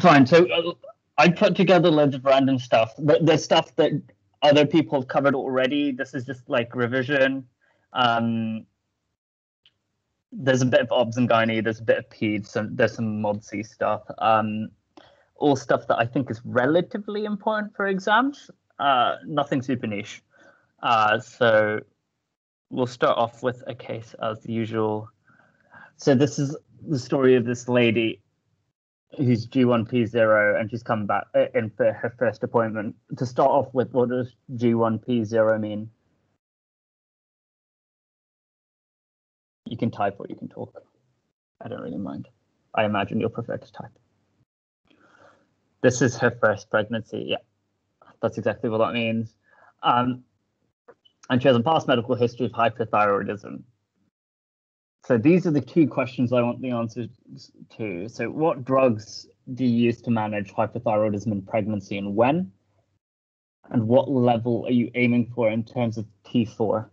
Fine. So uh, I put together loads of random stuff. The, the stuff that other people have covered already. This is just like revision. Um, there's a bit of obs and gynae, there's a bit of peds, there's some mod C stuff. Um, all stuff that I think is relatively important for exams. Uh, nothing super niche. Uh, so we'll start off with a case as usual. So this is the story of this lady who's G1P0 and she's come back uh, in for her first appointment. To start off with, what does G1P0 mean? You can type or you can talk. I don't really mind. I imagine you'll prefer to type. This is her first pregnancy. Yeah, that's exactly what that means. Um, and she has a past medical history of hypothyroidism. So these are the two questions I want the answers to. So what drugs do you use to manage hypothyroidism in pregnancy and when? And what level are you aiming for in terms of T4?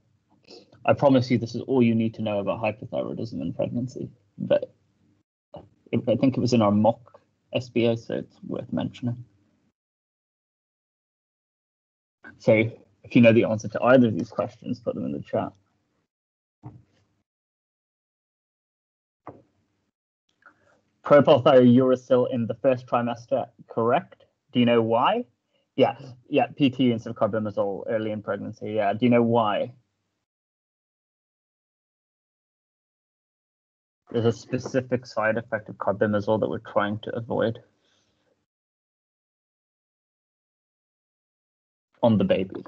I promise you this is all you need to know about hypothyroidism in pregnancy. But I think it was in our mock SBA, so it's worth mentioning. So if you know the answer to either of these questions, put them in the chat. Propylthiouracil in the first trimester, correct? Do you know why? Yeah, yeah, PTU instead of carbimazole early in pregnancy. Yeah, do you know why? There's a specific side effect of carbimazole that we're trying to avoid on the baby.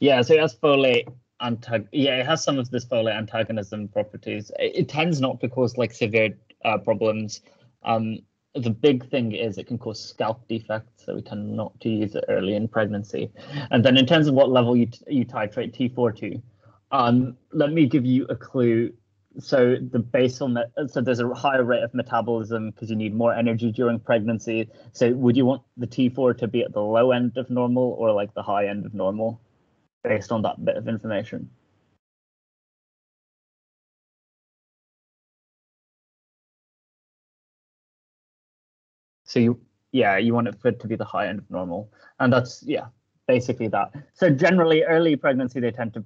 Yeah, so has folate antag yeah, it has some of this folate antagonism properties. It, it tends not to cause like severe uh, problems. Um, the big thing is it can cause scalp defects, so we tend not to use it early in pregnancy. And then in terms of what level you you titrate T4 to, um, let me give you a clue so the basal so there's a higher rate of metabolism because you need more energy during pregnancy so would you want the t4 to be at the low end of normal or like the high end of normal based on that bit of information so you yeah you want it for it to be the high end of normal and that's yeah basically that so generally early pregnancy they tend to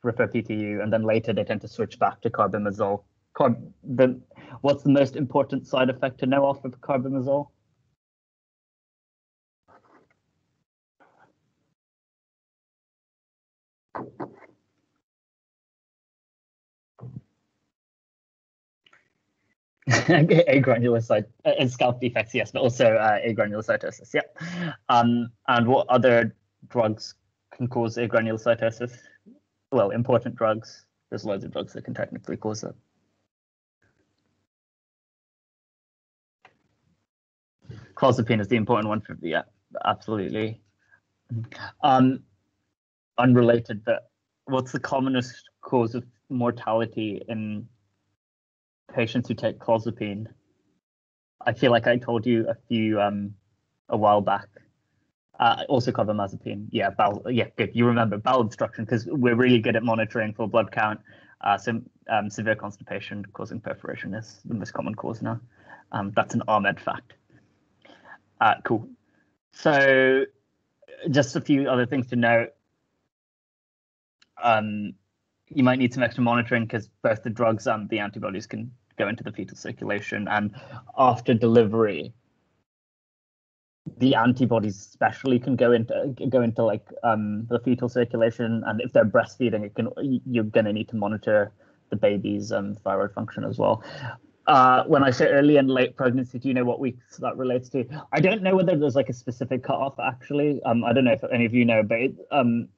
prefer PTU, and then later they tend to switch back to carbimazole. Carb the, what's the most important side effect to know off of carbimazole? agranulocyte and scalp defects, yes, but also uh, agranulocytosis. Yeah. Um, and what other drugs can cause agranulocytosis? well, important drugs. There's loads of drugs that can technically cause it. Clozapine is the important one for yeah, absolutely. Um, unrelated, but what's the commonest cause of mortality in patients who take clozapine? I feel like I told you a few um, a while back. Uh, also carbamazepine. Yeah, bowel. Yeah, good. You remember bowel obstruction because we're really good at monitoring for blood count. Uh, so um, severe constipation causing perforation is the most common cause now. Um, that's an RMED fact. Uh, cool. So just a few other things to note. Um, you might need some extra monitoring because both the drugs and the antibodies can go into the fetal circulation. And after delivery, the antibodies especially can go into go into like um, the fetal circulation, and if they're breastfeeding, it can you're gonna need to monitor the baby's um, thyroid function as well. Uh, when I say early and late pregnancy, do you know what weeks that relates to? I don't know whether there's like a specific cutoff actually. Um, I don't know if any of you know, but it, um,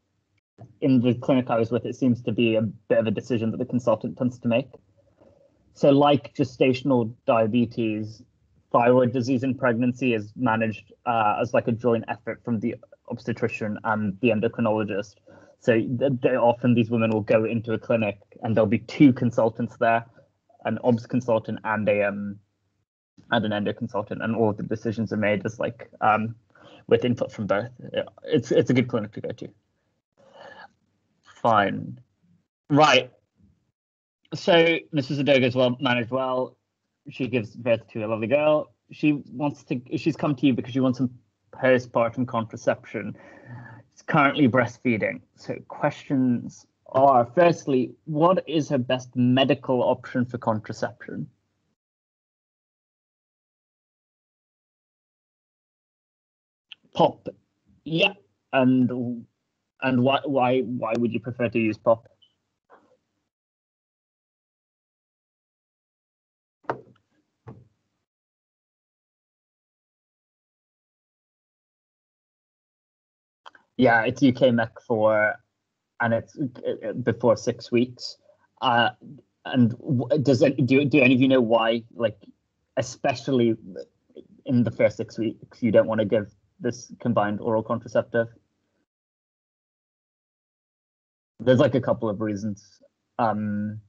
in the clinic I was with, it seems to be a bit of a decision that the consultant tends to make. So, like gestational diabetes, thyroid disease in pregnancy is managed uh, as like a joint effort from the obstetrician and the endocrinologist. So they, often these women will go into a clinic and there'll be two consultants there, an obs consultant and a um and an endo consultant, and all the decisions are made as like um with input from both. It's it's a good clinic to go to. Fine, right. So Mrs. Adoga is well managed well she gives birth to a lovely girl. She wants to. She's come to you because she wants some postpartum contraception. She's currently breastfeeding. So questions are: firstly, what is her best medical option for contraception? Pop. Yeah. And and why why why would you prefer to use pop? Yeah, it's UK MEC for, and it's uh, before six weeks. Uh, and does it, do do any of you know why? Like, especially in the first six weeks, you don't want to give this combined oral contraceptive. There's like a couple of reasons. Um,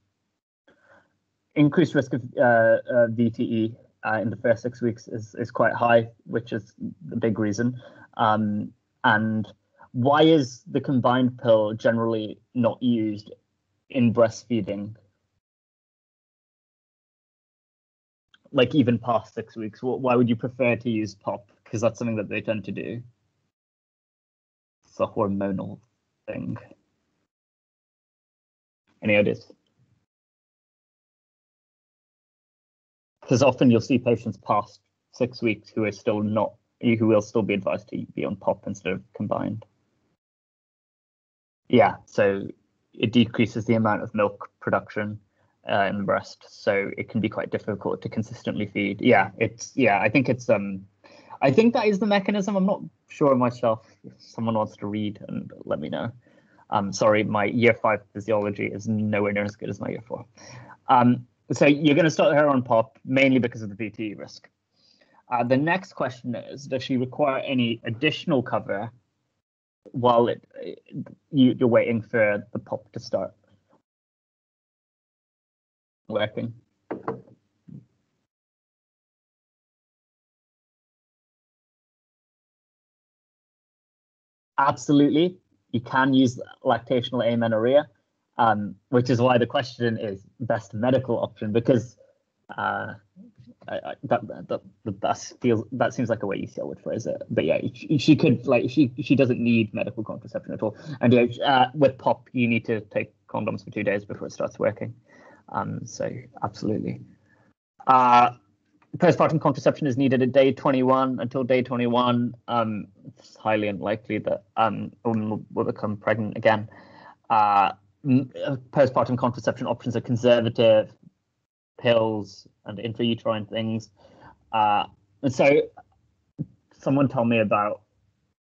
increased risk of uh, uh, VTE uh, in the first six weeks is, is quite high, which is the big reason. Um, and why is the combined pill generally not used in breastfeeding? Like even past six weeks, why would you prefer to use POP? Because that's something that they tend to do. It's a hormonal thing. Any ideas? Because often you'll see patients past six weeks who are still not, who will still be advised to be on POP instead of combined. Yeah, so it decreases the amount of milk production uh, in the breast, so it can be quite difficult to consistently feed. Yeah, it's yeah, I think it's um, I think that is the mechanism. I'm not sure myself. If someone wants to read and let me know. Um, sorry, my year five physiology is nowhere near as good as my year four. Um, so you're going to start her on POP mainly because of the VTE risk. Uh, the next question is, does she require any additional cover while it, you, you're waiting for the pop to start working. Absolutely, you can use lactational amenorrhea, um, which is why the question is best medical option because uh, I, I, that, that that feels that seems like a way UCL would phrase it. But yeah, she, she, could like she she doesn't need medical contraception at all. And yeah, uh, with POP, you need to take condoms for two days before it starts working. Um, so absolutely. Uh, postpartum contraception is needed at day 21 until day 21. Um, it's highly unlikely that um, a woman will, become pregnant again. Uh, postpartum contraception options are conservative pills and intrauterine things. Uh, and so someone told me about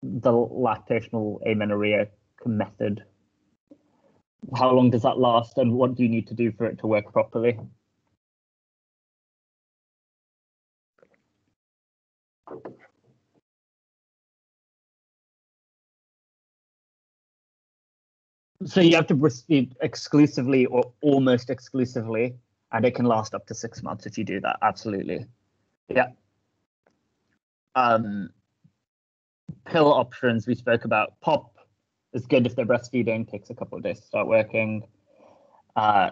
the lactational amenorrhea method. How long does that last and what do you need to do for it to work properly? So you have to breastfeed exclusively or almost exclusively and it can last up to six months if you do that. Absolutely. Yeah. Um, pill options we spoke about. Pop is good if they're breastfeeding. Takes a couple of days to start working. Uh,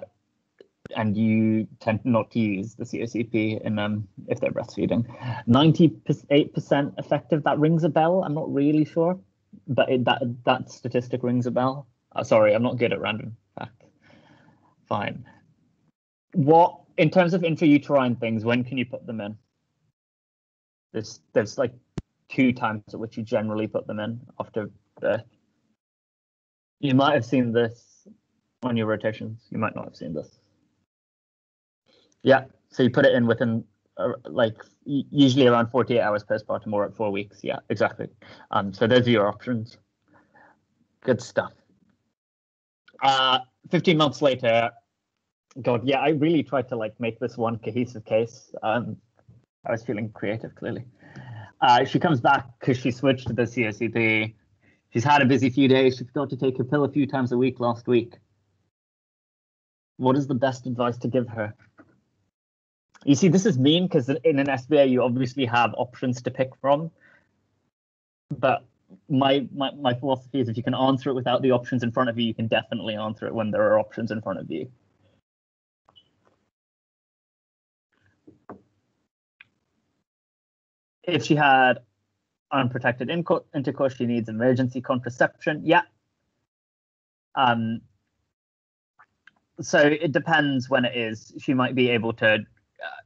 and you tend not to use the COCP in um, if they're breastfeeding. 98% effective. That rings a bell. I'm not really sure, but it, that that statistic rings a bell. Uh, sorry, I'm not good at random fact. Fine what in terms of intrauterine things, when can you put them in? There's there's like two times at which you generally put them in after birth. You might have seen this on your rotations. You might not have seen this. Yeah, so you put it in within uh, like usually around 48 hours postpartum or at four weeks. Yeah, exactly. Um, so those are your options. Good stuff. Uh, 15 months later, God, yeah, I really tried to like make this one cohesive case. Um, I was feeling creative, clearly. Uh, she comes back because she switched to the COCP. She's had a busy few days. She forgot to take her pill a few times a week last week. What is the best advice to give her? You see, this is mean because in an SBA you obviously have options to pick from. But my, my my philosophy is if you can answer it without the options in front of you, you can definitely answer it when there are options in front of you. if she had unprotected intercourse, she needs emergency contraception. Yeah. Um, so it depends when it is. She might be able to. Uh,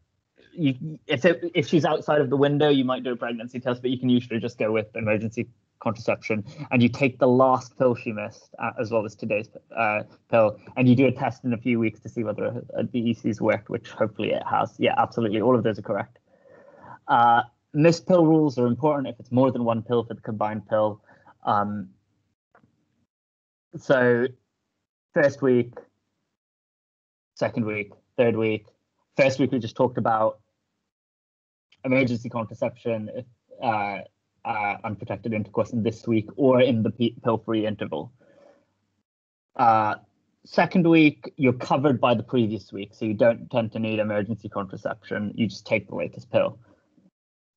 you, if it, if she's outside of the window, you might do a pregnancy test, but you can usually just go with emergency contraception, and you take the last pill she missed, uh, as well as today's uh, pill, and you do a test in a few weeks to see whether a, DEC's worked, which hopefully it has. Yeah, absolutely, all of those are correct. Uh, missed pill rules are important if it's more than one pill for the combined pill. Um, so, first week, second week, third week. First week we just talked about emergency contraception, uh, uh, unprotected intercourse in this week or in the pill-free interval. Uh, second week, you're covered by the previous week, so you don't tend to need emergency contraception. You just take the latest pill.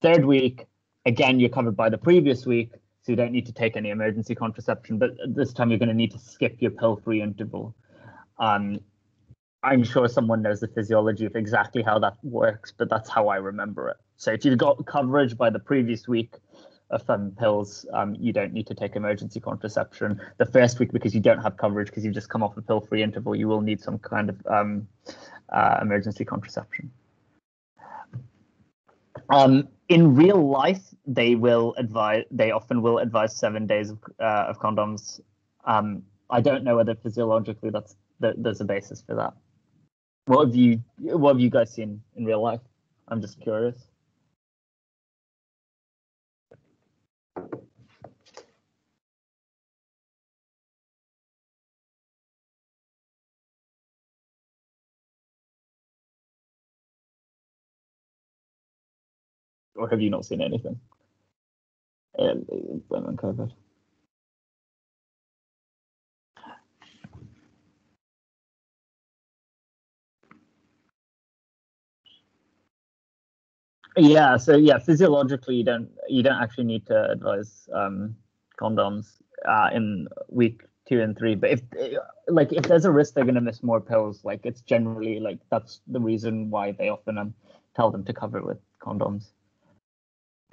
Third week, again, you're covered by the previous week, so you don't need to take any emergency contraception, but this time you're going to need to skip your pill-free interval. Um, I'm sure someone knows the physiology of exactly how that works, but that's how I remember it. So if you've got coverage by the previous week of um, pills, um, you don't need to take emergency contraception. The first week, because you don't have coverage because you've just come off a pill-free interval, you will need some kind of um, uh, emergency contraception. Um, in real life, they will advise. They often will advise seven days of, uh, of condoms. Um, I don't know whether physiologically that's there's a basis for that. What have you What have you guys seen in real life? I'm just curious. Or have you not seen anything? Um, when COVID. Yeah, so yeah, physiologically, you don't you don't actually need to advise um, condoms uh, in week two and three. But if like if there's a risk they're gonna miss more pills, like it's generally like that's the reason why they often um, tell them to cover it with condoms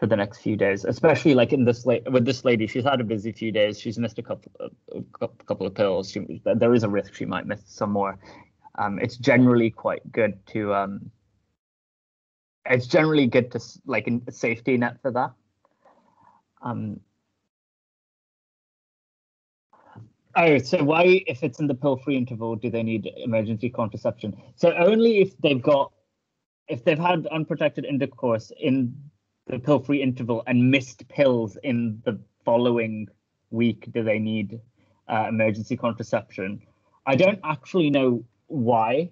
for the next few days. Especially like in this late with this lady, she's had a busy few days. She's missed a couple a couple of pills. She, there is a risk she might miss some more. Um, it's generally quite good to um, it's generally good to like a safety net for that. Um, Oh, so why, if it's in the pill-free interval, do they need emergency contraception? So only if they've got, if they've had unprotected intercourse in the pill-free interval and missed pills in the following week, do they need uh, emergency contraception? I don't actually know why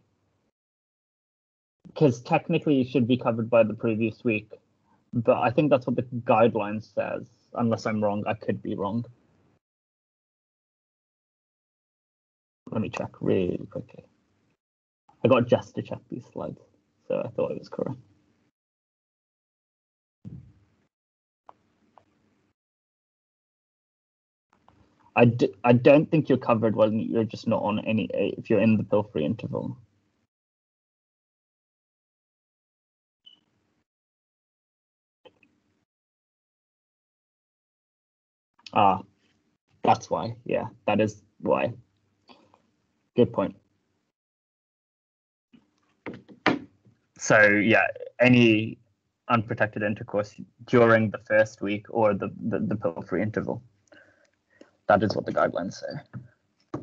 because technically it should be covered by the previous week. But I think that's what the guideline says, unless I'm wrong. I could be wrong. Let me check really quickly. I got just to check these slides, so I thought it was correct. I d- I don't think you're covered when you're just not on any if you're in the pill free interval. Ah, that's why. Yeah, that is why. Good point. So yeah, any unprotected intercourse during the first week or the, the, the pill-free interval. That is what the guidelines say.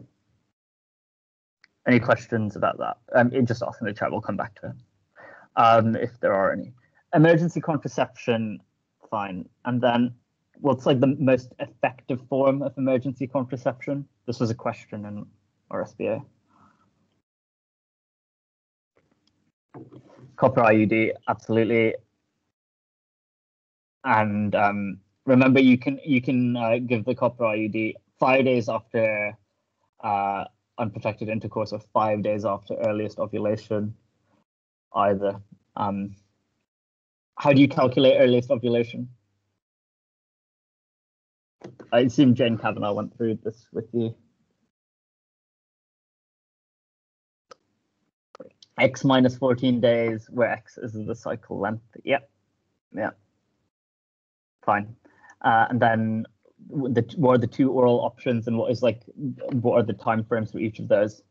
Any questions about that? Um, just ask in the chat. We'll come back to it um, if there are any. Emergency contraception, fine. And then what's like the most effective form of emergency contraception? This was a question in RSBA. Copper IUD, absolutely. And um, remember, you can you can uh, give the copper IUD five days after uh, unprotected intercourse or five days after earliest ovulation, either. Um, how do you calculate earliest ovulation? I assume Jane Kavanaugh went through this with you. X minus 14 days, where X is the cycle length. Yep. Yeah. fine. Uh, and then the what are the two oral options, and what is like what are the time frames for each of those?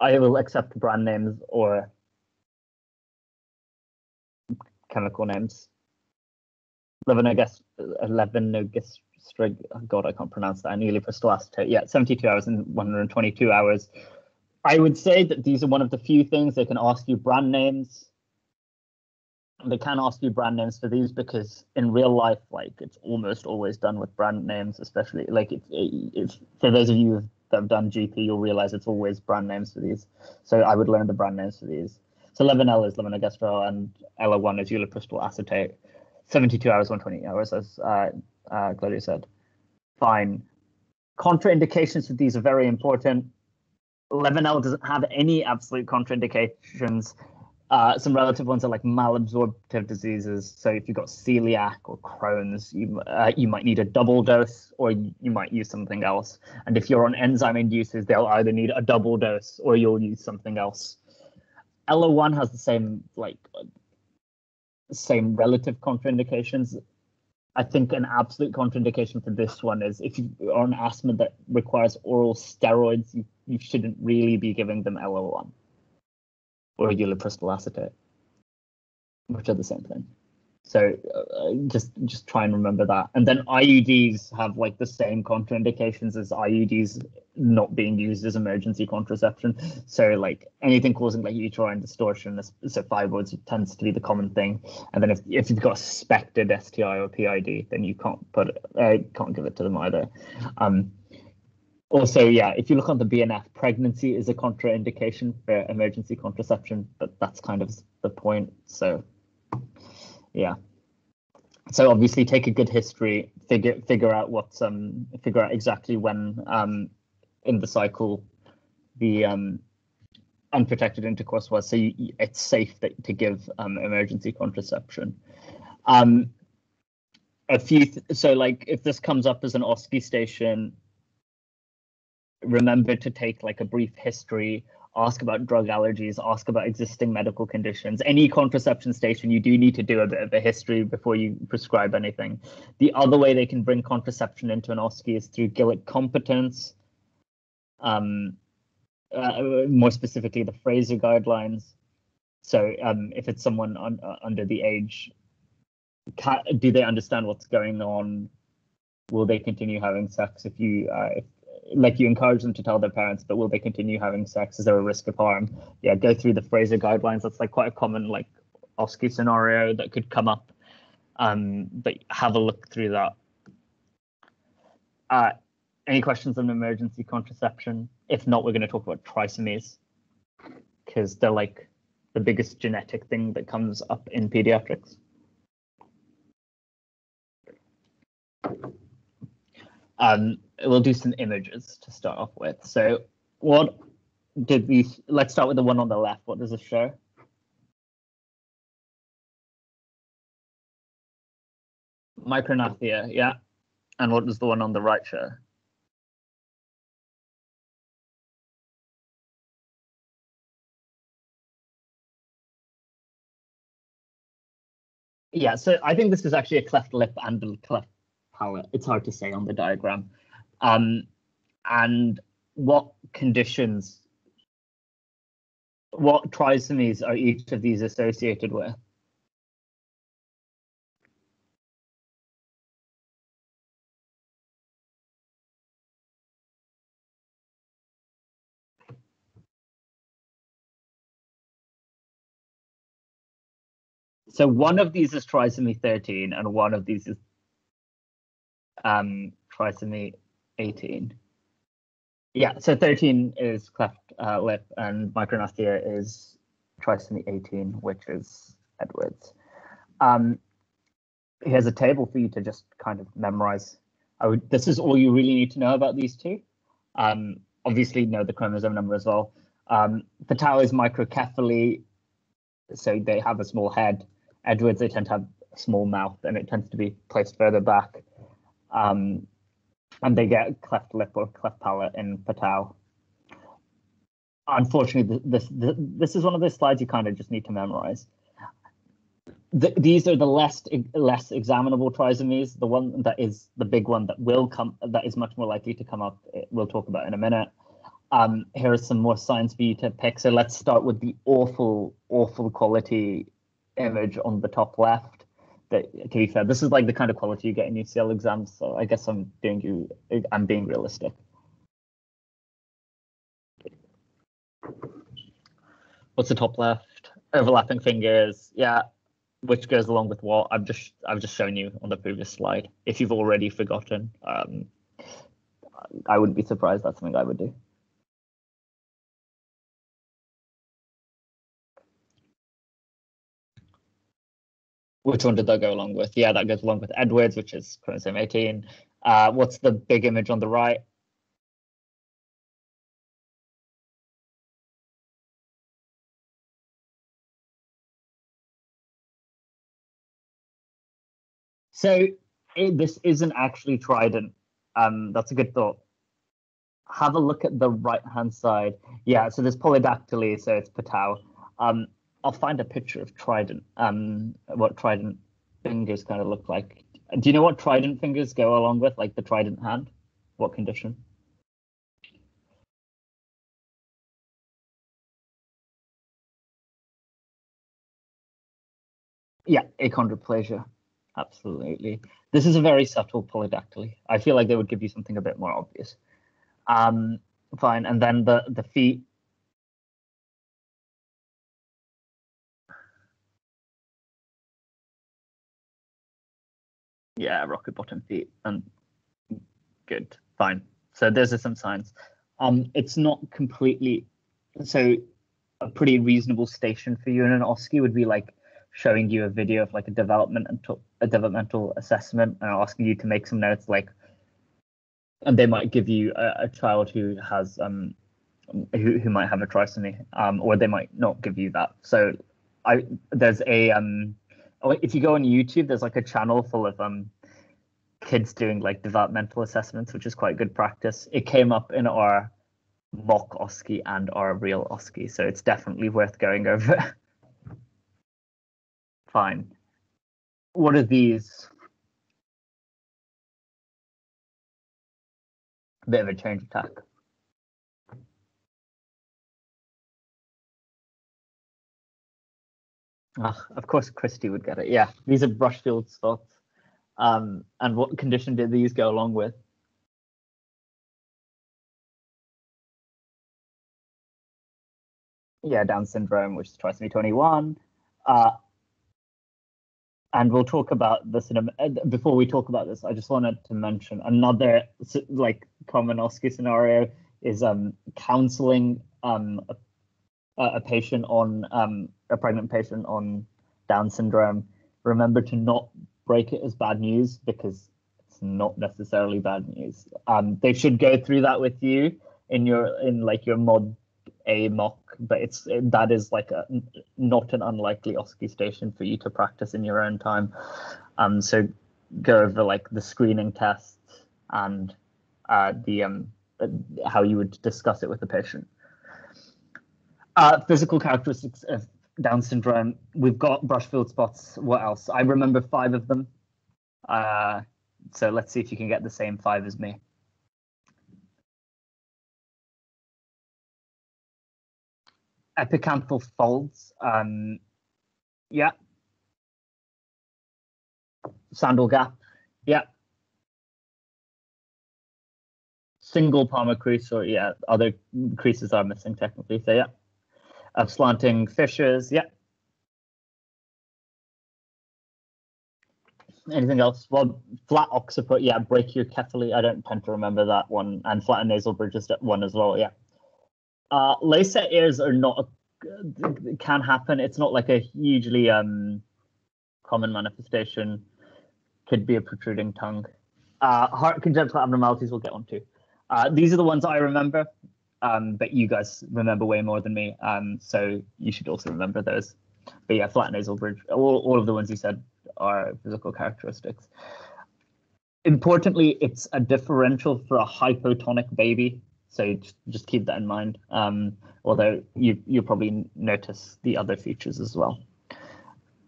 I will accept brand names or chemical names. No guess, God, I can't pronounce that. I ulipristal acetate. Yeah, 72 hours and 122 hours. I would say that these are one of the few things they can ask you brand names. They can ask you brand names for these because in real life, like it's almost always done with brand names, especially like if, for those of you that have done GP, you'll realize it's always brand names for these. So I would learn the brand names for these. So Levonelle is levonorgestrel and ellaOne is ulipristal acetate. 72 hours, 120 hours, as uh, uh, Claudia said. Fine. Contraindications for these are very important. Levonelle doesn't have any absolute contraindications. Uh, some relative ones are like malabsorptive diseases. So if you've got celiac or Crohn's, you uh, you might need a double dose, or you might use something else. And if you're on enzyme inducers, they'll either need a double dose or you'll use something else. ellaOne has the same like same relative contraindications. I think an absolute contraindication for this one is if you are on asthma that requires oral steroids, you, you shouldn't really be giving them ellaOne or ulipristal acetate, which are the same thing. So uh, just just try and remember that. And then IUDs have like the same contraindications as IUDs not being used as emergency contraception. So like anything causing like uterine distortion, so fibroids tends to be the common thing. And then if if you've got a suspected STI or PID, then you can't put it, uh, can't give it to them either. Um, also, yeah, if you look on the BNF, pregnancy is a contraindication for emergency contraception, but that's kind of the point. So yeah so obviously take a good history figure figure out what's um figure out exactly when um in the cycle the um unprotected intercourse was so you, it's safe that, to give um emergency contraception um a few so like if this comes up as an OSCE station remember to take like a brief history ask about drug allergies, ask about existing medical conditions. Any contraception station, you do need to do a bit of a history before you prescribe anything. The other way they can bring contraception into an OSCE is through Gillick competence, um, uh, more specifically the Fraser guidelines. So um, if it's someone un- uh, under the age, can, do they understand what's going on? Will they continue having sex if you uh, if like you encourage them to tell their parents, but will they continue having sex? Is there a risk of harm? Yeah, go through the Fraser guidelines. That's like quite a common like OSCE scenario that could come up. Um, but have a look through that. Uh, any questions on emergency contraception? If not, we're going to talk about trisomies because they're like the biggest genetic thing that comes up in pediatrics. Um, we'll do some images to start off with. So what did we, let's start with the one on the left. What does this show? Micrognathia, yeah. And what does the one on the right show? Yeah, so I think this is actually a cleft lip and a cleft It's hard to say on the diagram. Um, and what conditions, what trisomies are each of these associated with? So one of these is trisomy 13 and one of these is um, trisomy 18. Yeah, so 13 is cleft uh, lip and micrognathia is trisomy 18, which is Edwards. Um, here's a table for you to just kind of memorize. Would, this is all you really need to know about these two. Um, obviously, know the chromosome number as well. Um, Patau is microcephaly, so they have a small head. Edwards, they tend to have a small mouth and it tends to be placed further back. Um, and they get cleft lip or cleft palate in Patau. unfortunately, this, this this is one of those slides you kind of just need to memorize. The, these are the less less examinable trisomies. The one that is the big one that will come that is much more likely to come up. We'll talk about in a minute. Um, here are some more signs for you to pick. So let's start with the awful, awful quality image on the top left. To be fair, this is like the kind of quality you get in UCL exams. So I guess I'm doing you. I'm being realistic. What's the top left? Overlapping fingers. Yeah. Which goes along with what I've just I've just shown you on the previous slide. If you've already forgotten, um, I wouldn't be surprised. That's something I would do. Which one did that go along with? Yeah, that goes along with Edwards, which is chromosome 18. Uh, what's the big image on the right? So it, this isn't actually trident. Um, that's a good thought. Have a look at the right hand side. Yeah, so there's polydactyly, so it's patau. Um, I'll find a picture of trident. Um, what trident fingers kind of look like. Do you know what trident fingers go along with, like the trident hand? What condition? Yeah, achondroplasia. Absolutely. This is a very subtle polydactyly. I feel like they would give you something a bit more obvious. Um, fine. And then the the feet. Yeah, rocker bottom feet. And good. Fine. So those are some signs. Um, it's not completely so a pretty reasonable station for you in an OSCE would be like showing you a video of like a development and a developmental assessment and asking you to make some notes like and they might give you a, a child who has um who, who might have a trisomy um or they might not give you that so i there's a um if you go on youtube there's like a channel full of um kids doing like developmental assessments which is quite good practice it came up in our mock OSCE and our real OSCE so it's definitely worth going over fine. What are these? Bit of a change attack. Ah, of course, Christy would get it. Yeah, these are brushfield spots. Um, and what condition did these go along with? Yeah, Down syndrome, which is trisomy 21. Uh, and we'll talk about this in a before we talk about this i just wanted to mention another like common OSCE scenario is um counseling um a, a patient on um a pregnant patient on down syndrome remember to not break it as bad news because it's not necessarily bad news um they should go through that with you in your in like your mod a mock, but it's that is like a not an unlikely OSCE station for you to practice in your own time. Um, so go over like the screening tests and uh, the um, how you would discuss it with the patient. Uh, physical characteristics of Down syndrome. We've got brushfield spots. What else? I remember five of them. Uh, so let's see if you can get the same five as me. epicanthal folds. Um, yeah. Sandal gap. Yeah. Single palmar crease, or yeah, other creases are missing technically. So yeah. Uh, slanting fissures. Yeah. Anything else? Well, flat occiput. Yeah, break your brachycephaly. I don't tend to remember that one, and flat nasal bridge is one as well. Yeah. Uh, lacer ears are not a, can happen. It's not like a hugely um, common manifestation. Could be a protruding tongue. Uh, heart congenital abnormalities we'll get on to. Uh, these are the ones I remember, um, but you guys remember way more than me, um, so you should also remember those. But yeah, flat nasal bridge. All, all of the ones you said are physical characteristics. Importantly, it's a differential for a hypotonic baby. So just, keep that in mind. Um, although you you'll probably notice the other features as well.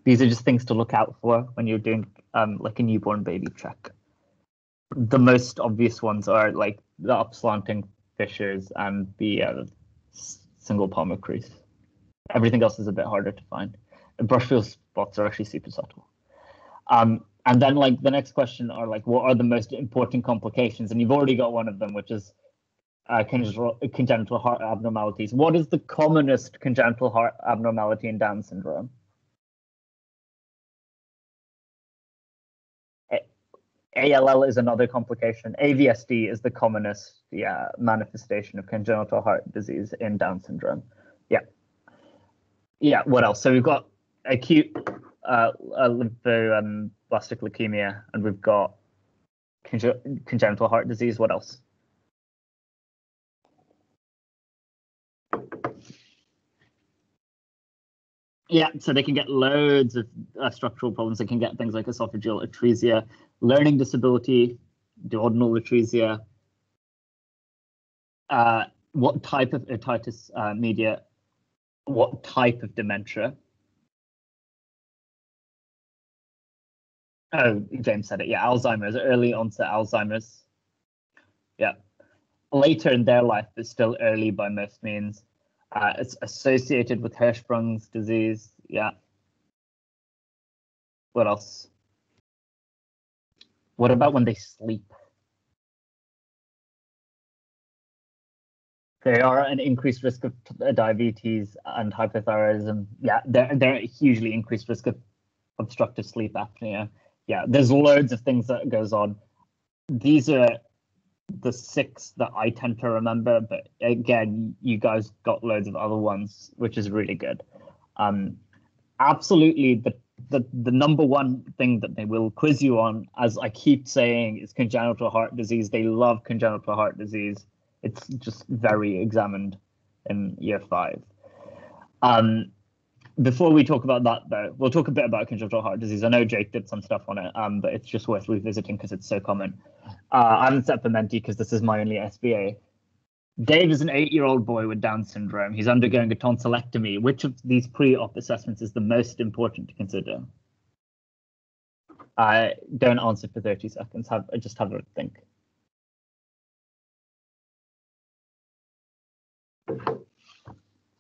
These are just things to look out for when you're doing um, like a newborn baby check. The most obvious ones are like the upslanting fissures and the uh, single palmar crease. Everything else is a bit harder to find. brush field spots are actually super subtle. Um, and then like the next question are like, what are the most important complications? And you've already got one of them, which is uh, congenital, congenital heart abnormalities. What is the commonest congenital heart abnormality in Down syndrome? ALL is another complication. AVSD is the commonest yeah, manifestation of congenital heart disease in Down syndrome. Yeah. Yeah, what else? So we've got acute uh, lymphoblastic um, leukemia, and we've got conge congenital heart disease. What else? Yeah, so they can get loads of uh, structural problems. They can get things like esophageal atresia, learning disability, duodenal atresia. Uh, what type of otitis uh, media? What type of dementia? Oh, James said it. Yeah, Alzheimer's, early onset Alzheimer's. Yeah. Later in their life, but still early by most means. Uh, it's associated with Hirschsprung's disease. Yeah. What else? What about when they sleep? They are an increased risk of diabetes and hypothyroidism. Yeah, they're, they're a hugely increased risk of obstructive sleep apnea. Yeah, there's loads of things that goes on. These are the six that I tend to remember, but again, you guys got loads of other ones, which is really good. Um, absolutely, the, the the number one thing that they will quiz you on, as I keep saying, is congenital heart disease. They love congenital heart disease. It's just very examined in year five. Um, before we talk about that, though, we'll talk a bit about congenital heart disease. I know Jake did some stuff on it, um, but it's just worth revisiting because it's so common. Uh, I haven't set for Menti because this is my only SBA. Dave is an eight-year-old boy with Down syndrome. He's undergoing a tonsillectomy. Which of these pre-op assessments is the most important to consider? Uh, don't answer for 30 seconds. Have just have a think.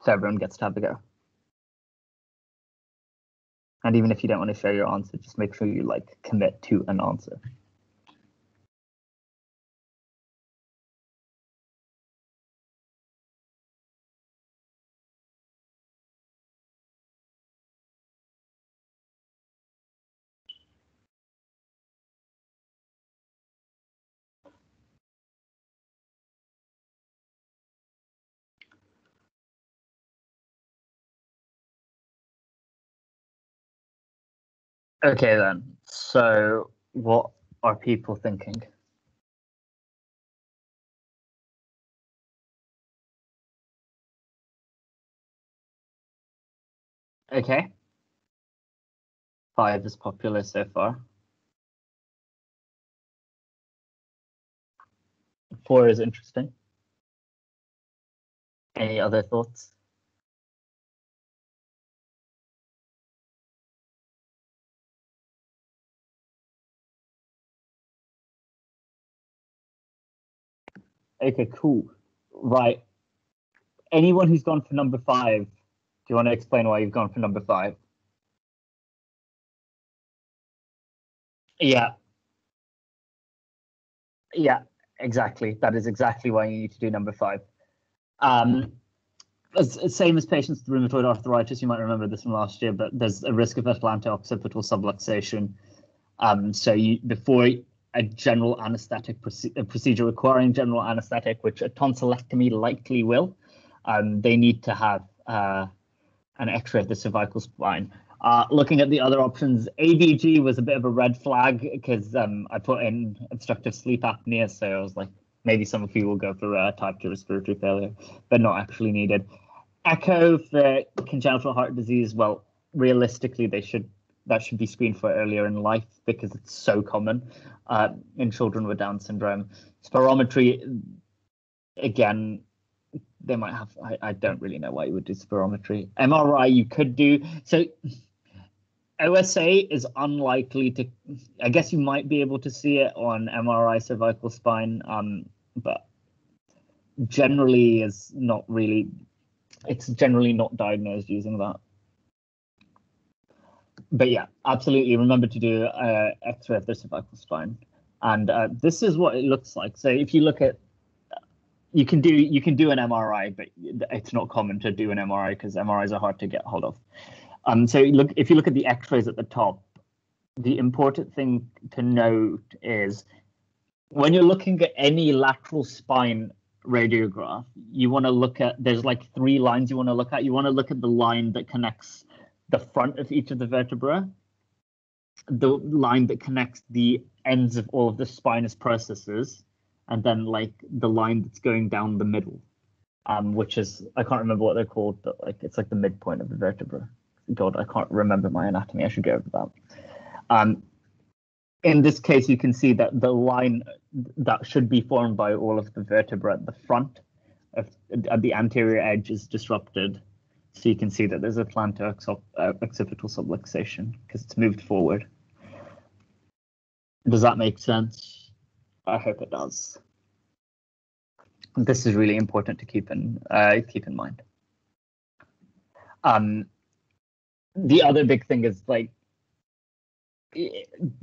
So everyone gets to have a go. And even if you don't want to share your answer, just make sure you like commit to an answer. Okay, then. So, what are people thinking? Okay. Five is popular so far. Four is interesting. Any other thoughts? Okay, cool. Right. Anyone who's gone for number five, do you want to explain why you've gone for number five? Yeah. Yeah, exactly. That is exactly why you need to do number five. Um, as, same as patients with rheumatoid arthritis, you might remember this from last year, but there's a risk of atlanto-occipital subluxation. Um, so you before a general anesthetic proce- procedure requiring general anesthetic, which a tonsillectomy likely will, um, they need to have uh, an X-ray of the cervical spine. Uh, looking at the other options, ABG was a bit of a red flag because um, I put in obstructive sleep apnea, so I was like, maybe some of you will go for uh, type 2 respiratory failure, but not actually needed. Echo for congenital heart disease, well, realistically, they should that should be screened for earlier in life because it's so common uh, in children with Down syndrome. Spirometry, again, they might have. I, I don't really know why you would do spirometry. MRI you could do. So OSA is unlikely to. I guess you might be able to see it on MRI cervical spine, um, but generally is not really. It's generally not diagnosed using that. But yeah, absolutely. Remember to do uh, X-ray of the cervical spine, and uh, this is what it looks like. So if you look at you can do you can do an MRI, but it's not common to do an MRI because MRIs are hard to get hold of. Um, so look if you look at the X-rays at the top, the important thing to note is when you're looking at any lateral spine radiograph, you want to look at there's like three lines you want to look at. You want to look at the line that connects the front of each of the vertebra, the line that connects the ends of all of the spinous processes, and then like the line that's going down the middle, um, which is I can't remember what they're called, but like it's like the midpoint of the vertebra. God, I can't remember my anatomy. I should go over that. Um, in this case, you can see that the line that should be formed by all of the vertebra at the front of at the anterior edge is disrupted. So you can see that there's atlanto uh, occipital subluxation because it's moved forward. Does that make sense? I hope it does. This is really important to keep in uh, keep in mind. Um, the other big thing is like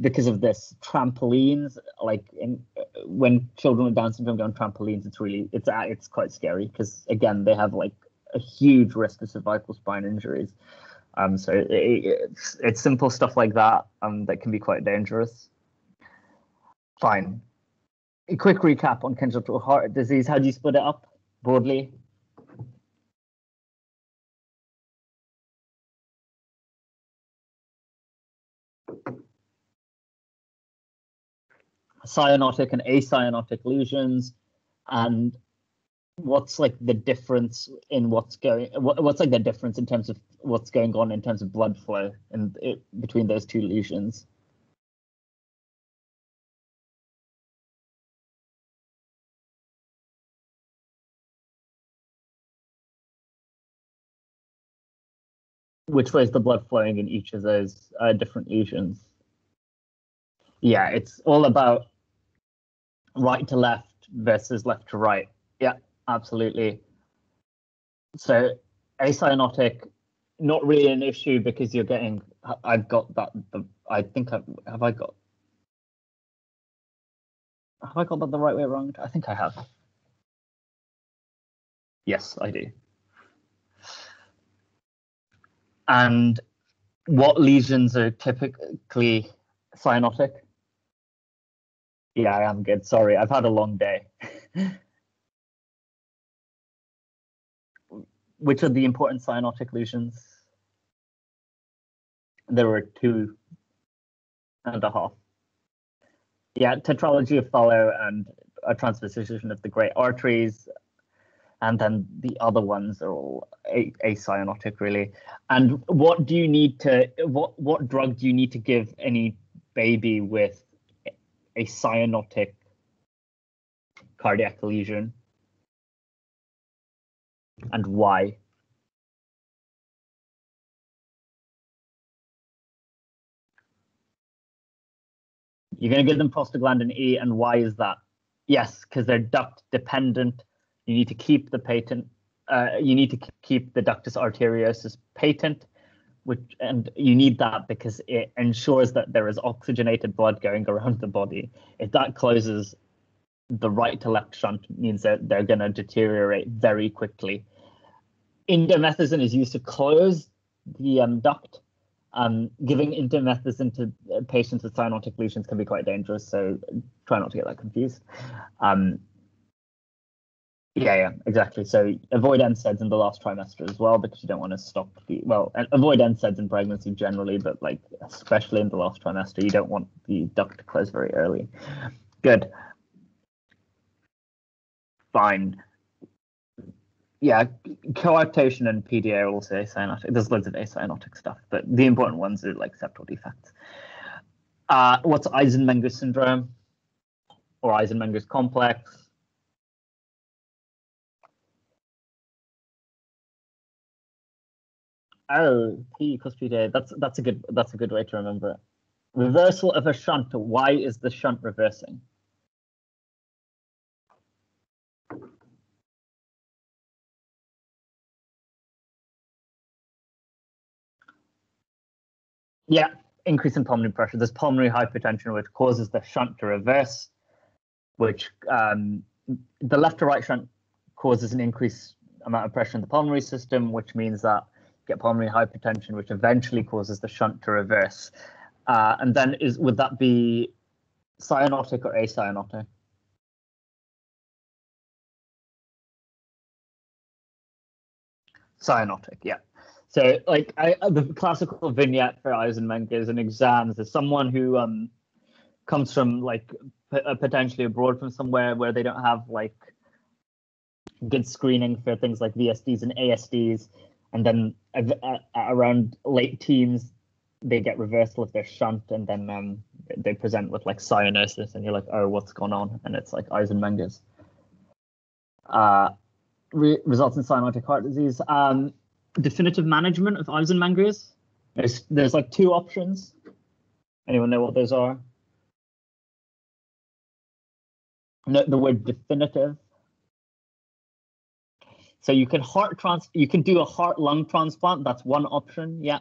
because of this trampolines like in, when children with down syndrome go on trampolines it's really it's uh, it's quite scary because again they have like a huge risk of cervical spine injuries. Um so it, it's it's simple stuff like that um that can be quite dangerous. Fine. A quick recap on congenital heart disease. How do you split it up broadly? Cyanotic and acyanotic lesions and what's like the difference in what's going what, what's like the difference in terms of what's going on in terms of blood flow and between those two lesions? Which way is the blood flowing in each of those uh, different lesions? Yeah, it's all about right to left versus left to right. Yeah, absolutely. So acyanotic, not really an issue because you're getting. I've got that. I think I've have I got. Have I got that the right way around? I think I have. Yes, I do. And what lesions are typically cyanotic? Yeah, I am good. Sorry, I've had a long day. Which are the important cyanotic lesions? There were two and a half. Yeah, tetralogy of Fallot and a transposition of the great arteries. And then the other ones are all acyanotic, really. And what do you need to, what, what drug do you need to give any baby with a cyanotic cardiac lesion and why? You're going to give them prostaglandin E, and why is that? Yes, because they're duct dependent. You need to keep the patent. Uh, you need to keep the ductus arteriosus patent which and you need that because it ensures that there is oxygenated blood going around the body. If that closes, the right to left shunt means that they're going to deteriorate very quickly. Indomethacin is used to close the um, duct. Um, giving indomethacin to uh, patients with cyanotic lesions can be quite dangerous, so try not to get that confused. Um, yeah, yeah, exactly. So avoid NSAIDs in the last trimester as well because you don't want to stop the well, avoid NSAIDs in pregnancy generally, but like especially in the last trimester, you don't want the duct to close very early. Good. Fine yeah, coarctation and PDA are also acyanotic. There's loads of acyanotic stuff, but the important ones are like septal defects. Uh, what's Eisenmenger's syndrome or Eisenmenger's complex? Oh, P equals PDA. That's that's a good that's a good way to remember it. Reversal of a shunt. Why is the shunt reversing? Yeah, increase in pulmonary pressure. There's pulmonary hypertension, which causes the shunt to reverse, which um, the left to right shunt causes an increased amount of pressure in the pulmonary system, which means that get pulmonary hypertension, which eventually causes the shunt to reverse. Uh, and then is would that be cyanotic or acyanotic? Cyanotic, yeah. So, like, I, the classical vignette for Eisenmenger in exams is someone who um, comes from like p- uh, potentially abroad from somewhere where they don't have like good screening for things like VSDs and ASDs, and then uh, uh, around late teens they get reversal of their shunt, and then um, they present with like cyanosis, and you're like, oh, what's going on? And it's like Eisenmenger's. Uh, re- results in cyanotic heart disease. Um, definitive management of Eisenmenger's. There's there's like two options. Anyone know what those are? No, the word definitive. So you can heart trans you can do a heart lung transplant. That's one option. Yeah.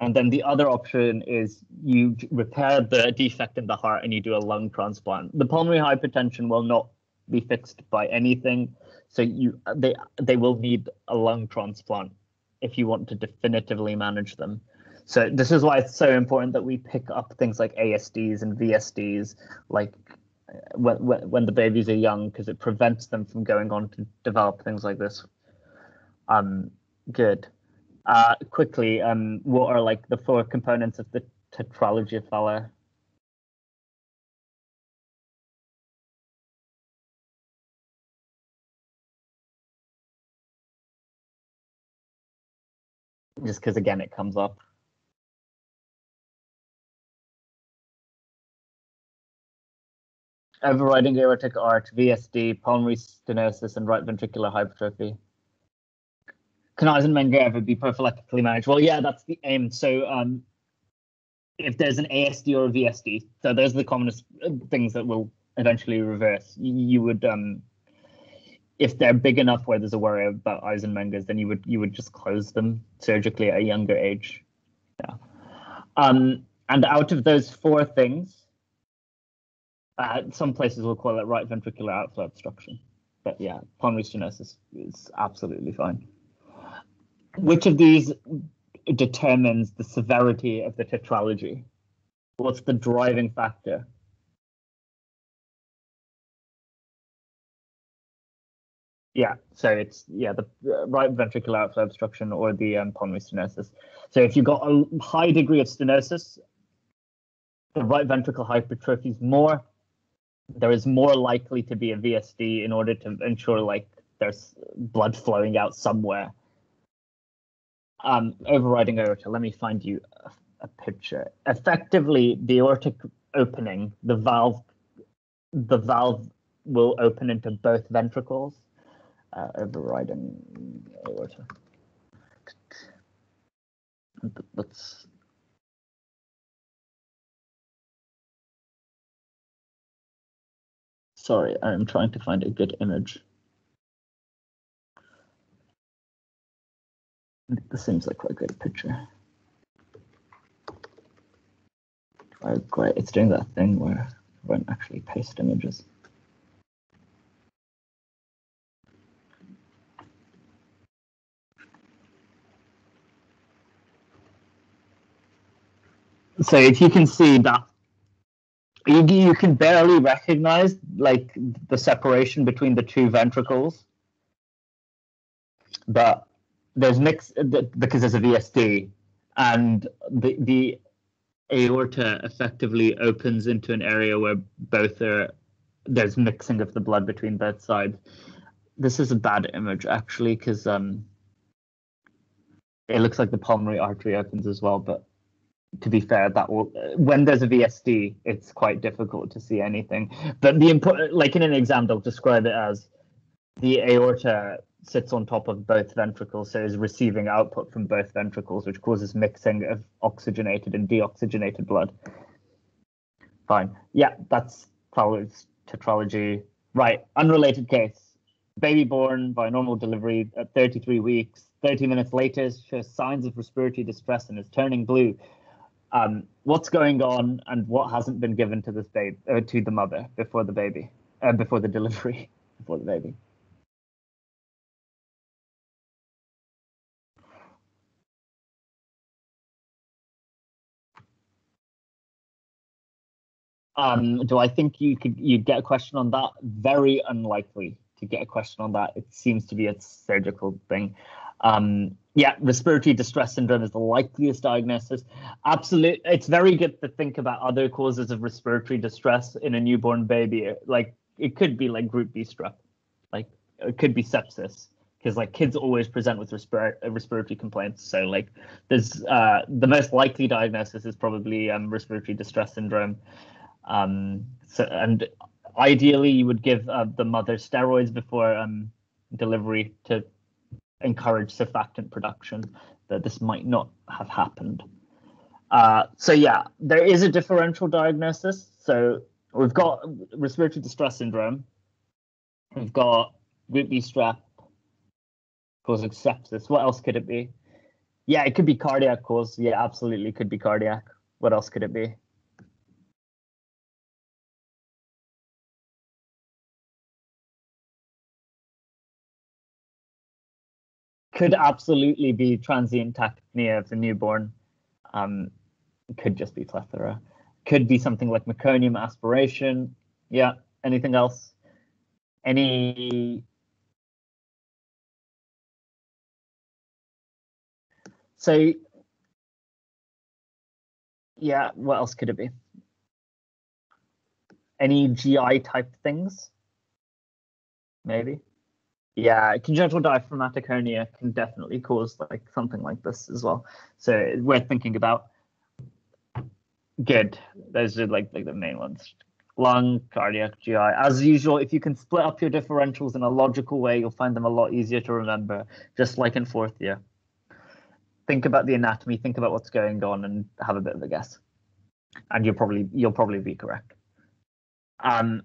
And then the other option is you repair the defect in the heart and you do a lung transplant. The pulmonary hypertension will not be fixed by anything. So you they they will need a lung transplant if you want to definitively manage them. So this is why it's so important that we pick up things like ASDs and VSDs, like when when the babies are young, because it prevents them from going on to develop things like this. Um, good. Uh, quickly, um, what are like the four components of the tetralogy of Fallot? Just because again it comes up. Overriding aortic arch, VSD, pulmonary stenosis, and right ventricular hypertrophy. Can Eisenmenger ever be prophylactically managed? Well, yeah, that's the aim. So, um, if there's an ASD or a VSD, so those are the commonest uh, things that will eventually reverse. You would um, if they're big enough where there's a worry about Eisenmengers, then you would you would just close them surgically at a younger age. Yeah. Um, and out of those four things, uh, some places will call it right ventricular outflow obstruction. But yeah, pulmonary stenosis is absolutely fine. Which of these determines the severity of the tetralogy? What's the driving factor? Yeah, so it's yeah the right ventricular outflow obstruction or the um, pulmonary stenosis. So if you've got a high degree of stenosis, the right ventricle hypertrophy is more. There is more likely to be a VSD in order to ensure like there's blood flowing out somewhere. Um, overriding aorta. Let me find you a, a picture. Effectively, the aortic opening, the valve, the valve will open into both ventricles uh, overriding aorta. Let's Sorry, I'm trying to find a good image. This seems like quite a good picture. Oh, great, it's doing that thing where I won't actually paste images. So if you can see that you, you can barely recognize like the separation between the two ventricles but there's mix because there's a VSD and the the aorta effectively opens into an area where both are there's mixing of the blood between both sides. This is a bad image actually because um it looks like the pulmonary artery opens as well, but to be fair, that will when there's a VSD, it's quite difficult to see anything. But the important, like in an exam, they'll describe it as the aorta sits on top of both ventricles, so is receiving output from both ventricles, which causes mixing of oxygenated and deoxygenated blood. Fine. Yeah, that's tetralogy. Right, unrelated case. Baby born by normal delivery at 33 weeks. 30 minutes later, shows signs of respiratory distress and is turning blue. Um, what's going on and what hasn't been given to this baby uh, to the mother before the baby, uh, before the delivery, before the baby? Um, do I think you could you get a question on that? Very unlikely to get a question on that. It seems to be a surgical thing. Um, yeah, respiratory distress syndrome is the likeliest diagnosis. Absolutely, it's very good to think about other causes of respiratory distress in a newborn baby. Like it could be like group B strep, like it could be sepsis because like kids always present with respir- respiratory complaints. So like there's uh, the most likely diagnosis is probably um, respiratory distress syndrome. Um, so, and ideally, you would give uh, the mother steroids before um, delivery to encourage surfactant production. That this might not have happened. Uh, so yeah, there is a differential diagnosis. So we've got respiratory distress syndrome. We've got group B strep causing sepsis. What else could it be? Yeah, it could be cardiac cause. Yeah, absolutely could be cardiac. What else could it be? Could absolutely be transient tachypnea of the newborn. Um, could just be plethora. Could be something like meconium aspiration. Yeah. Anything else? Any? So, yeah, what else could it be? Any GI type things? Maybe. Yeah, congenital diaphragmatic hernia can definitely cause like something like this as well. So worth thinking about. Good. Those are like, like the main ones. Lung, cardiac, GI. As usual, if you can split up your differentials in a logical way, you'll find them a lot easier to remember, just like in fourth year. Think about the anatomy, think about what's going on, and have a bit of a guess. And you'll probably you'll probably be correct. Um,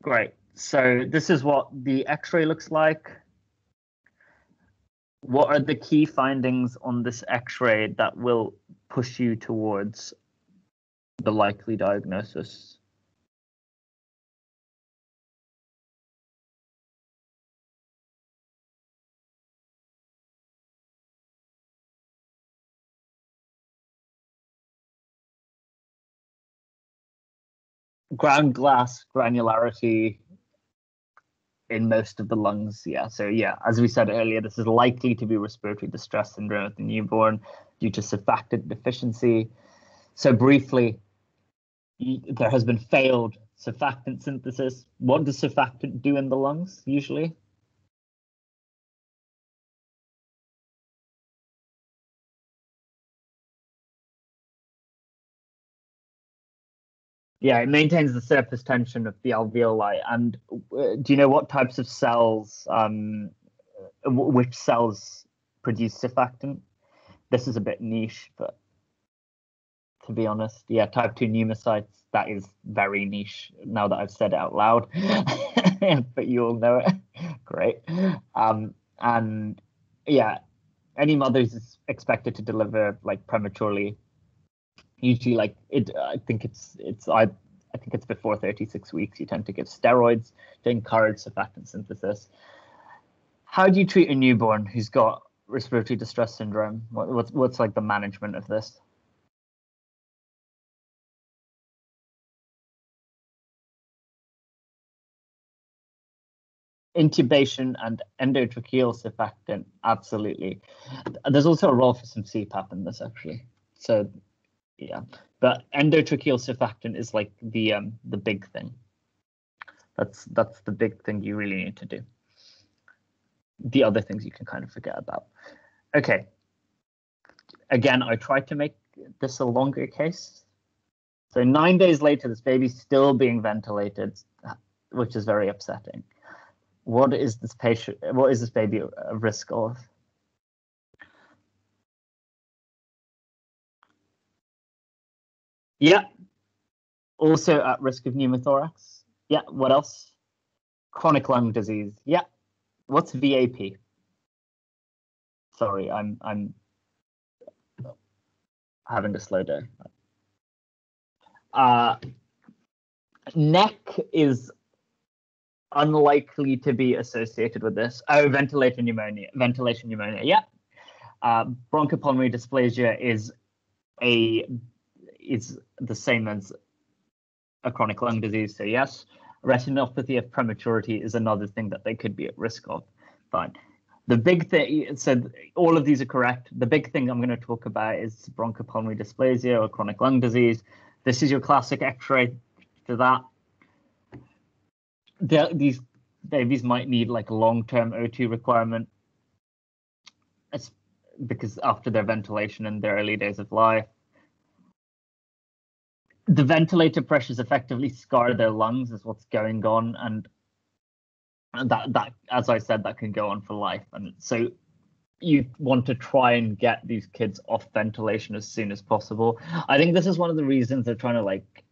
great. So this is what the x-ray looks like. What are the key findings on this x-ray that will push you towards the likely diagnosis? ground glass granularity in most of the lungs. Yeah. So yeah, as we said earlier, this is likely to be respiratory distress syndrome at the newborn due to surfactant deficiency. So briefly, there has been failed surfactant synthesis. What does surfactant do in the lungs usually? Yeah, it maintains the surface tension of the alveoli. And uh, do you know what types of cells, um, which cells produce surfactant? This is a bit niche, but to be honest, yeah, type 2 pneumocytes, that is very niche now that I've said it out loud, but you all know it. Great. Um, and yeah, any mother is expected to deliver like prematurely usually like it i think it's it's i i think it's before 36 weeks you tend to give steroids to encourage surfactant synthesis. How do you treat a newborn who's got respiratory distress syndrome? What, what's what's like the management of this? Intubation and endotracheal surfactant absolutely. There's also a role for some cpap in this actually. So yeah, but endotracheal surfactant is like the um the big thing. That's that's the big thing you really need to do. The other things you can kind of forget about. Okay. Again, I tried to make this a longer case. So nine days later, this baby's still being ventilated, which is very upsetting. what is this patient? What is this baby at risk of? Yeah. Also at risk of pneumothorax. Yeah. What else? Chronic lung disease. Yeah. What's VAP? Sorry, I'm I'm having a slow day. Uh, NEC is unlikely to be associated with this. Oh, ventilation pneumonia. Ventilation pneumonia. Yeah. Uh, bronchopulmonary dysplasia is a is the same as a chronic lung disease. So yes, retinopathy of prematurity is another thing that they could be at risk of. Fine. The big thing, so all of these are correct. The big thing I'm going to talk about is bronchopulmonary dysplasia or chronic lung disease. This is your classic X-ray to that. The, these babies might need like a long-term O2 requirement. It's because after their ventilation in their early days of life, the ventilator pressures effectively scar their lungs is what's going on and that that as i said that can go on for life. And so you want to try and get these kids off ventilation as soon as possible. I think this is one of the reasons they're trying to like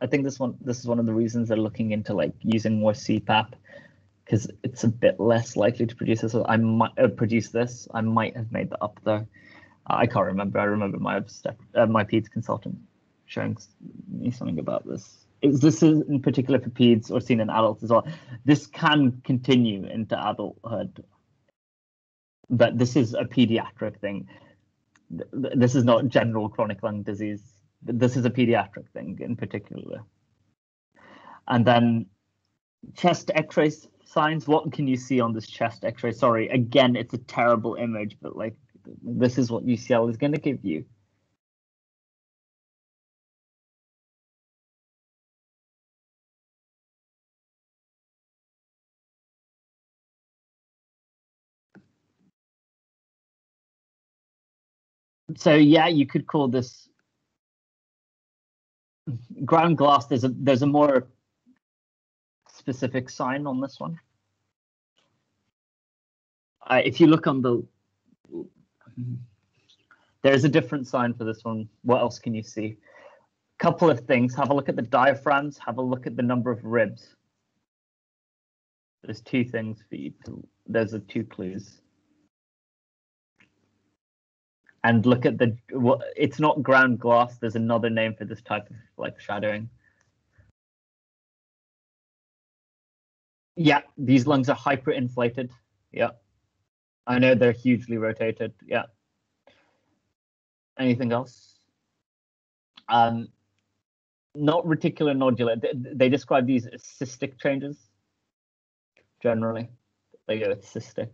i think this one this is one of the reasons they're looking into like using more cpap because it's a bit less likely to produce this. I might uh, produce this. I might have made that up though. I can't remember. I remember my uh, my peds consultant showing me something about this. Is this is in particular for peds or seen in adults as well? This can continue into adulthood, but this is a pediatric thing. This is not general chronic lung disease. This is a pediatric thing in particular. And then chest X-ray signs. What can you see on this chest X-ray? Sorry, again, it's a terrible image, but like this is what UCL is going to give you. So yeah, you could call this ground glass. There's a there's a more specific sign on this one. Uh, if you look on the, there's a different sign for this one. What else can you see? Couple of things. Have a look at the diaphragms. Have a look at the number of ribs. There's two things for you to. There's a two clues and look at the what it's not ground glass. There's another name for this type of like shadowing. Yeah these lungs are hyperinflated. Yeah. I know they're hugely rotated. Yeah. Anything else? Um not reticular nodular they, they describe these as cystic changes generally. They go with cystic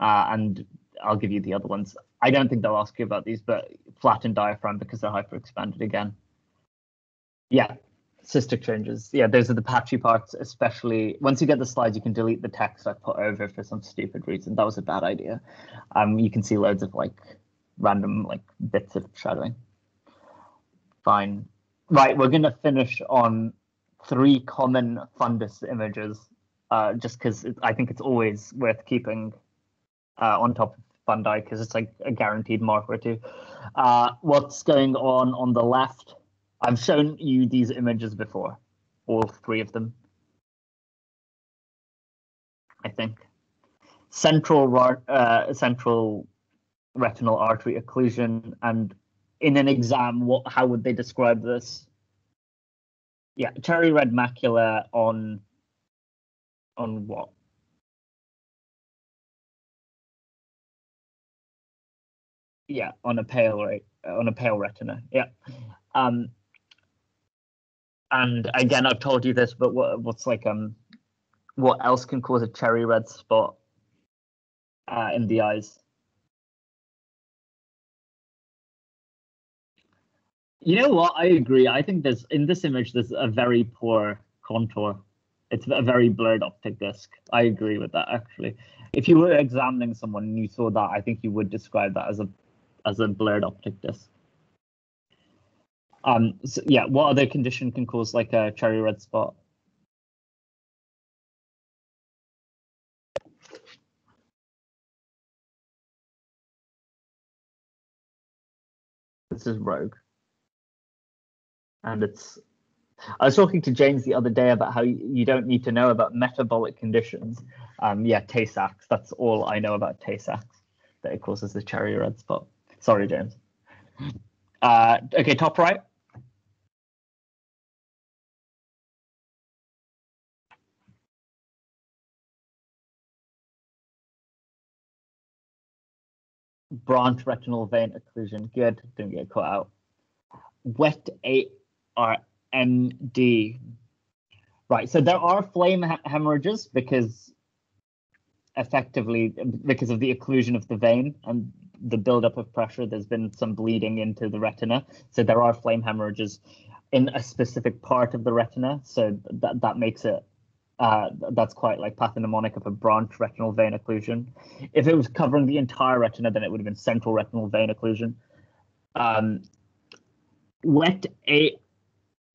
uh, and I'll give you the other ones. I don't think they'll ask you about these, but flattened diaphragm because they're hyperexpanded again. Yeah, cystic changes. Yeah, those are the patchy parts, especially once you get the slides, you can delete the text I put over for some stupid reason. That was a bad idea. Um, you can see loads of like random like bits of shadowing. Fine. Right, we're gonna finish on three common fundus images, uh, just because I think it's always worth keeping uh, on top of fundi because it's like a guaranteed mark or two. Uh, what's going on on the left? I've shown you these images before, all three of them. I think central uh, central retinal artery occlusion, and in an exam, what how would they describe this? Yeah, cherry red macula on on what? Yeah on a pale right on a pale retina. Yeah. Um and again i've told you this but what what's like um what else can cause a cherry red spot uh, in the eyes? You know what? I agree. I think there's in this image there's a very poor contour. It's a very blurred optic disc. I agree with that actually. If you were examining someone and you saw that i think you would describe that as a as a blurred optic disc. Um, so yeah, what other condition can cause like a cherry red spot? This is rogue. And it's, I was talking to James the other day about how you don't need to know about metabolic conditions. Um, yeah, Tay Sachs, that's all I know about Tay Sachs, that it causes the cherry red spot. Sorry, James. Uh, okay, top right. branch retinal vein occlusion. Good, didn't get caught out. Wet ARMD. Right, so there are flame hemorrhages because effectively because of the occlusion of the vein and the buildup of pressure, there's been some bleeding into the retina. So there are flame hemorrhages in a specific part of the retina. So that, that makes it uh, that's quite like pathognomonic of a branch retinal vein occlusion. If it was covering the entire retina, then it would have been central retinal vein occlusion. Um, wet a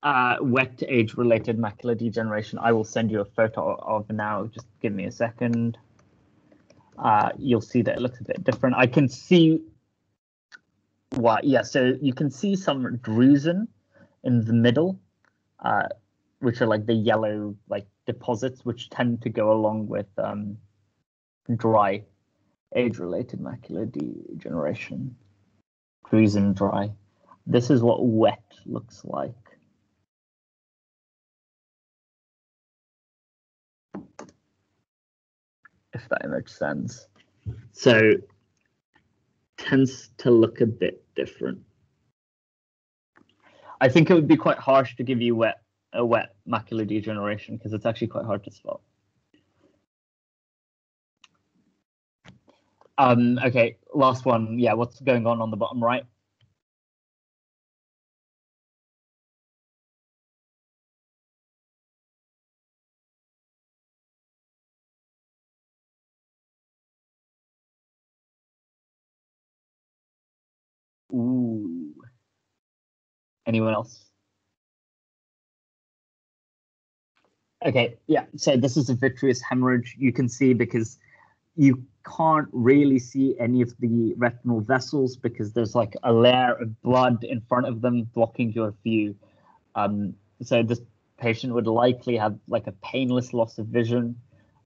uh, wet age related macular degeneration. I will send you a photo of now. Just give me a second. Uh, you'll see that it looks a bit different. I can see what, yeah, so you can see some drusen in the middle, uh, which are like the yellow, like deposits which tend to go along with um, dry age-related macular degeneration, drusen dry. This is what wet looks like. If that makes sense. So tends to look a bit different. I think it would be quite harsh to give you wet a wet macular degeneration because it's actually quite hard to spot. Um, okay, last one. Yeah, what's going on on the bottom right? Anyone else? Okay, yeah. So this is a vitreous hemorrhage. You can see because you can't really see any of the retinal vessels because there's like a layer of blood in front of them blocking your view. Um, so this patient would likely have like a painless loss of vision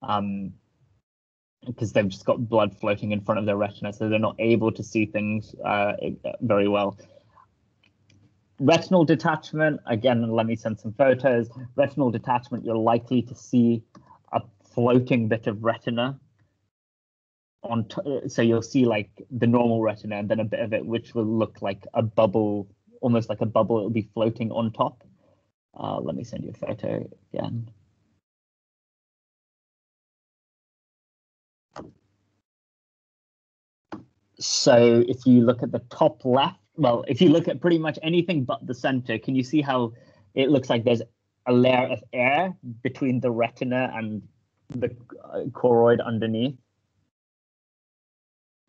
um, because they've just got blood floating in front of their retina, so they're not able to see things uh, very well retinal detachment, again, let me send some photos. Retinal detachment, you're likely to see a floating bit of retina on so you'll see like the normal retina and then a bit of it which will look like a bubble almost like a bubble. It'll be floating on top. Uh, let me send you a photo again. So if you look at the top left well, if you look at pretty much anything but the center, can you see how it looks like there's a layer of air between the retina and the uh, choroid underneath?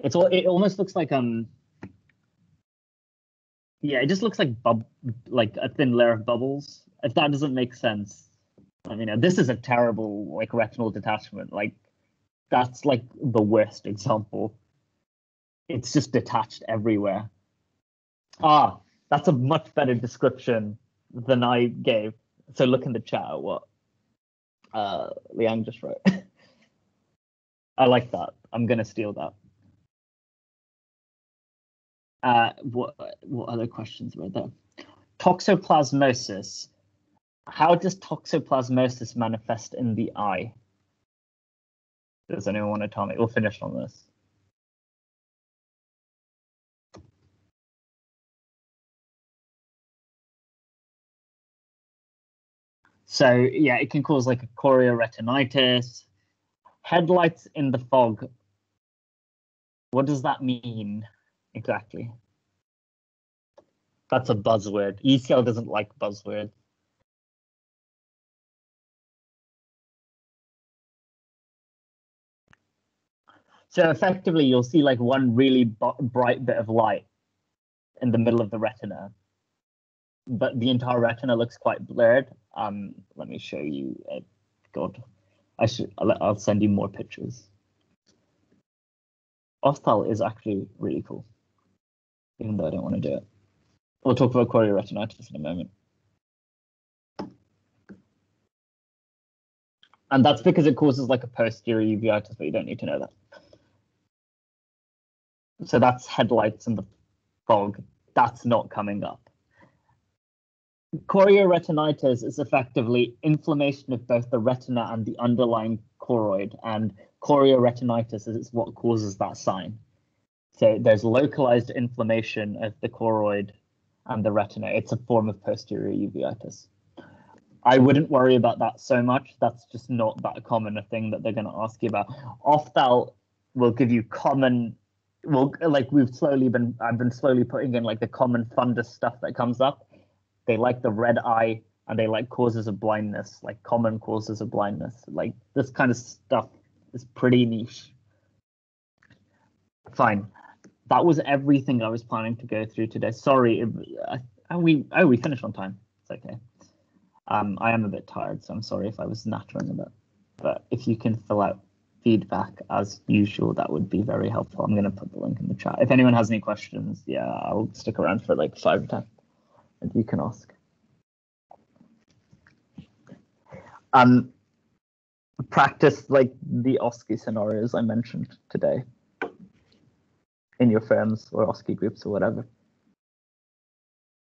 It's all. It almost looks like um. Yeah, it just looks like bub, like a thin layer of bubbles. If that doesn't make sense, I mean, this is a terrible like retinal detachment. Like, that's like the worst example. It's just detached everywhere. Ah, that's a much better description than I gave. So look in the chat at what uh, Liang just wrote. I like that. I'm gonna steal that. Uh, what what other questions were there? Toxoplasmosis. How does toxoplasmosis manifest in the eye? Does anyone want to tell me? We'll finish on this. So yeah, it can cause like a chorioretinitis. Headlights in the fog. What does that mean exactly? That's a buzzword. UCL doesn't like buzzwords. So effectively, you'll see like one really bright bit of light in the middle of the retina, but the entire retina looks quite blurred. Um, let me show you. Uh, God, I should. I'll, I'll send you more pictures. Ophthal is actually really cool, even though I don't want to do it. We'll talk about chorioretinitis in a moment. And that's because it causes like a posterior uveitis, but you don't need to know that. So that's headlights and the fog. That's not coming up. Chorioretinitis is effectively inflammation of both the retina and the underlying choroid, and chorioretinitis is what causes that sign. So there's localized inflammation of the choroid and the retina. It's a form of posterior uveitis. I wouldn't worry about that so much. That's just not that common a thing that they're going to ask you about. Ophthal will give you common, well, like we've slowly been, I've been slowly putting in like the common fundus stuff that comes up. They like the red eye and they like causes of blindness, like common causes of blindness. Like this kind of stuff is pretty niche. Fine. That was everything I was planning to go through today. Sorry, it, uh, we oh we finished on time. It's okay. Um, I am a bit tired, so I'm sorry if I was nattering a bit. But if you can fill out feedback as usual, that would be very helpful. I'm going to put the link in the chat. If anyone has any questions, yeah, I'll stick around for like five or ten, and you can ask. Um, practice like the OSCE scenarios I mentioned today in your firms or OSCE groups or whatever.